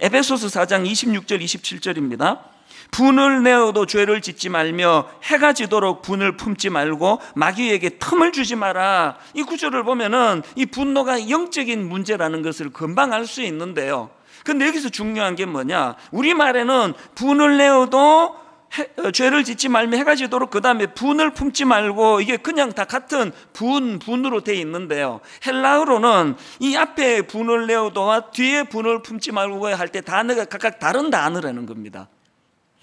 에베소서 4장 26절 27절입니다. 분을 내어도 죄를 짓지 말며 해가 지도록 분을 품지 말고 마귀에게 틈을 주지 마라. 이 구절을 보면은 이 분노가 영적인 문제라는 것을 금방 알 수 있는데요. 근데 여기서 중요한 게 뭐냐? 우리말에는 분을 내어도 해, 어, 죄를 짓지 말며 해가 지도록 그 다음에 분을 품지 말고 이게 그냥 다 같은 분, 분으로 돼 있는데요. 헬라어로는 이 앞에 분을 내어도와 뒤에 분을 품지 말고 할 때 단어가 각각 다른 단어라는 겁니다.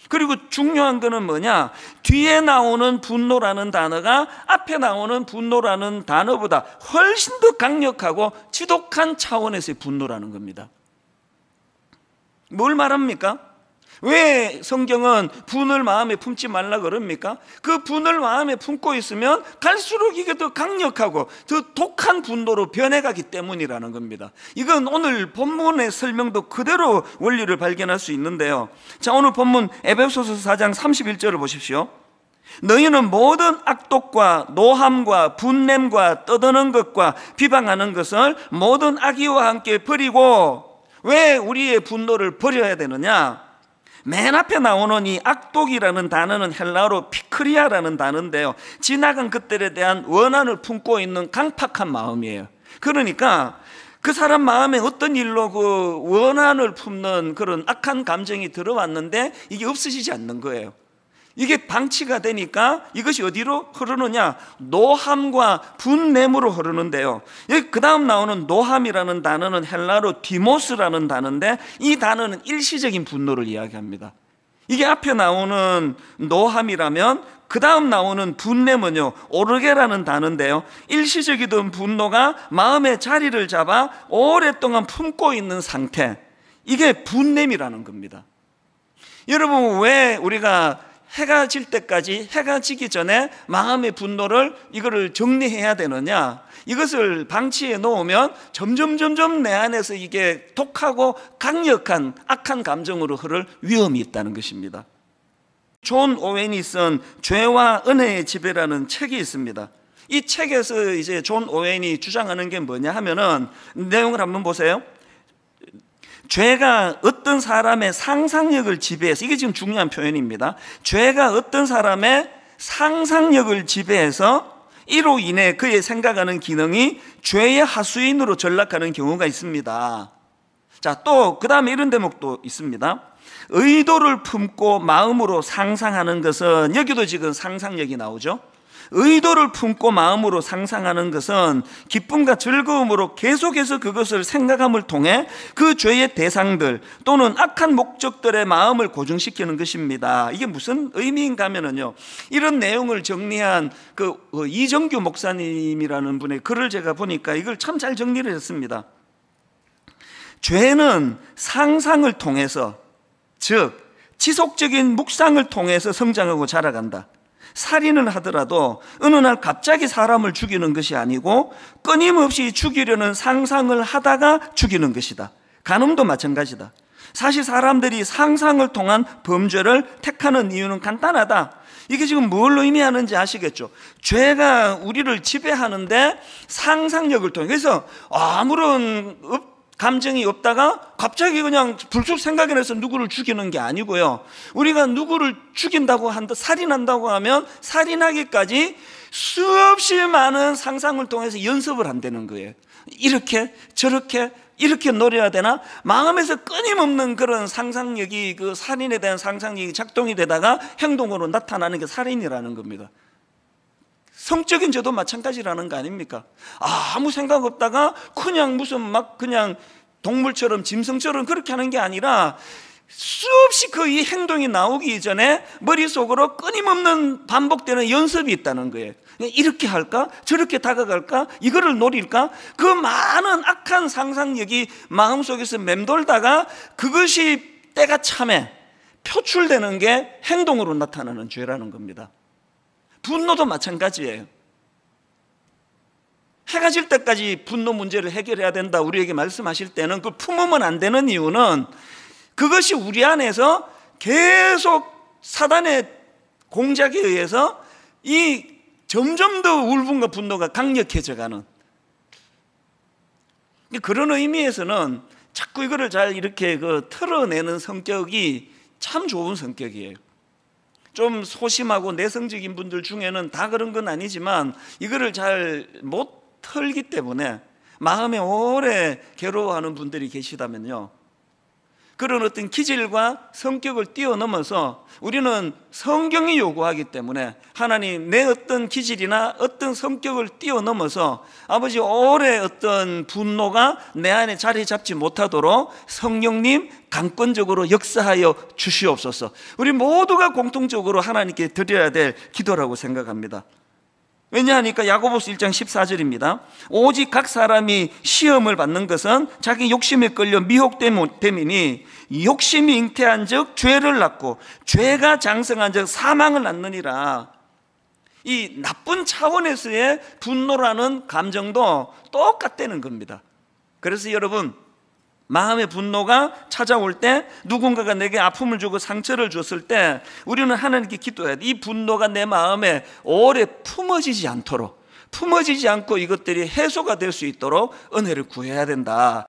그리고 중요한 거는 뭐냐? 뒤에 나오는 분노라는 단어가 앞에 나오는 분노라는 단어보다 훨씬 더 강력하고 지독한 차원에서의 분노라는 겁니다. 뭘 말합니까? 왜 성경은 분을 마음에 품지 말라 그럽니까? 그 분을 마음에 품고 있으면 갈수록 이게 더 강력하고 더 독한 분노로 변해가기 때문이라는 겁니다. 이건 오늘 본문의 설명도 그대로 원리를 발견할 수 있는데요. 자, 오늘 본문 에베소서 4장 31절을 보십시오. 너희는 모든 악독과 노함과 분냄과 떠드는 것과 비방하는 것을 모든 악의와 함께 버리고 왜 우리의 분노를 버려야 되느냐? 맨 앞에 나오는 이 악독이라는 단어는 헬라어로 πικρία라는 단어인데요. 지나간 것들에 대한 원한을 품고 있는 강팍한 마음이에요. 그러니까 그 사람 마음에 어떤 일로 그 원한을 품는 그런 악한 감정이 들어왔는데 이게 없어지지 않는 거예요. 이게 방치가 되니까 이것이 어디로 흐르느냐? 노함과 분냄으로 흐르는데요. 여기 그 다음 나오는 노함이라는 단어는 헬라로 디모스라는 단어인데 이 단어는 일시적인 분노를 이야기합니다. 이게 앞에 나오는 노함이라면 그 다음 나오는 분냄은요, 오르게라는 단어인데요. 일시적이던 분노가 마음의 자리를 잡아 오랫동안 품고 있는 상태. 이게 분냄이라는 겁니다. 여러분, 왜 우리가 해가 질 때까지 해가 지기 전에 마음의 분노를 이거를 정리해야 되느냐? 이것을 방치해 놓으면 점점 점점 내 안에서 이게 독하고 강력한 악한 감정으로 흐를 위험이 있다는 것입니다. 존 오웬이 쓴 죄와 은혜의 지배라는 책이 있습니다. 이 책에서 이제 존 오웬이 주장하는 게 뭐냐 하면은 내용을 한번 보세요. 죄가 어떤 사람의 상상력을 지배해서 이게 지금 중요한 표현입니다. 죄가 어떤 사람의 상상력을 지배해서 이로 인해 그의 생각하는 기능이 죄의 하수인으로 전락하는 경우가 있습니다. 자, 또, 그 다음에 이런 대목도 있습니다. 의도를 품고 마음으로 상상하는 것은 여기도 지금 상상력이 나오죠. 의도를 품고 마음으로 상상하는 것은 기쁨과 즐거움으로 계속해서 그것을 생각함을 통해 그 죄의 대상들 또는 악한 목적들의 마음을 고정시키는 것입니다. 이게 무슨 의미인가 하면은요. 이런 내용을 정리한 그 어, 이정규 목사님이라는 분의 글을 제가 보니까 이걸 참 잘 정리를 했습니다. 죄는 상상을 통해서 즉 지속적인 묵상을 통해서 성장하고 자라간다. 살인을 하더라도 어느 날 갑자기 사람을 죽이는 것이 아니고 끊임없이 죽이려는 상상을 하다가 죽이는 것이다. 간음도 마찬가지다. 사실 사람들이 상상을 통한 범죄를 택하는 이유는 간단하다. 이게 지금 뭘 의미하는지 아시겠죠? 죄가 우리를 지배하는데 상상력을 통해 그래서 아무런 감정이 없다가 갑자기 그냥 불쑥 생각이 나서 누구를 죽이는 게 아니고요. 우리가 누구를 죽인다고 한다, 살인한다고 하면 살인하기까지 수없이 많은 상상을 통해서 연습을 한다는 거예요. 이렇게, 저렇게, 이렇게 노려야 되나? 마음에서 끊임없는 그런 상상력이 그 살인에 대한 상상력이 작동이 되다가 행동으로 나타나는 게 살인이라는 겁니다. 성적인 죄도 마찬가지라는 거 아닙니까? 아무 생각 없다가 그냥 무슨 막 그냥 동물처럼 짐승처럼 그렇게 하는 게 아니라 수없이 그 이 행동이 나오기 전에 머릿속으로 끊임없는 반복되는 연습이 있다는 거예요. 이렇게 할까? 저렇게 다가갈까? 이거를 노릴까? 그 많은 악한 상상력이 마음속에서 맴돌다가 그것이 때가 참에 표출되는 게 행동으로 나타나는 죄라는 겁니다. 분노도 마찬가지예요. 해가 질 때까지 분노 문제를 해결해야 된다 우리에게 말씀하실 때는 그 품으면 안 되는 이유는 그것이 우리 안에서 계속 사단의 공작에 의해서 이 점점 더 울분과 분노가 강력해져 가는 그런 의미에서는 자꾸 이거를 잘 이렇게 그 털어내는 성격이 참 좋은 성격이에요. 좀 소심하고 내성적인 분들 중에는 다 그런 건 아니지만 이거를 잘 못 털기 때문에 마음에 오래 괴로워하는 분들이 계시다면요. 그런 어떤 기질과 성격을 뛰어넘어서 우리는 성경이 요구하기 때문에 하나님 내 어떤 기질이나 어떤 성격을 뛰어넘어서 아버지 오래 어떤 분노가 내 안에 자리 잡지 못하도록 성령님 강권적으로 역사하여 주시옵소서. 우리 모두가 공통적으로 하나님께 드려야 될 기도라고 생각합니다. 왜냐하니까 야고보스 1장 14절입니다. 오직 각 사람이 시험을 받는 것은 자기 욕심에 끌려 미혹됨이니 욕심이 잉태한 즉 죄를 낳고 죄가 장성한 즉 사망을 낳느니라. 이 나쁜 차원에서의 분노라는 감정도 똑같다는 겁니다. 그래서 여러분 마음의 분노가 찾아올 때 누군가가 내게 아픔을 주고 상처를 줬을 때 우리는 하나님께 기도해야 돼. 이 분노가 내 마음에 오래 품어지지 않도록 품어지지 않고 이것들이 해소가 될 수 있도록 은혜를 구해야 된다.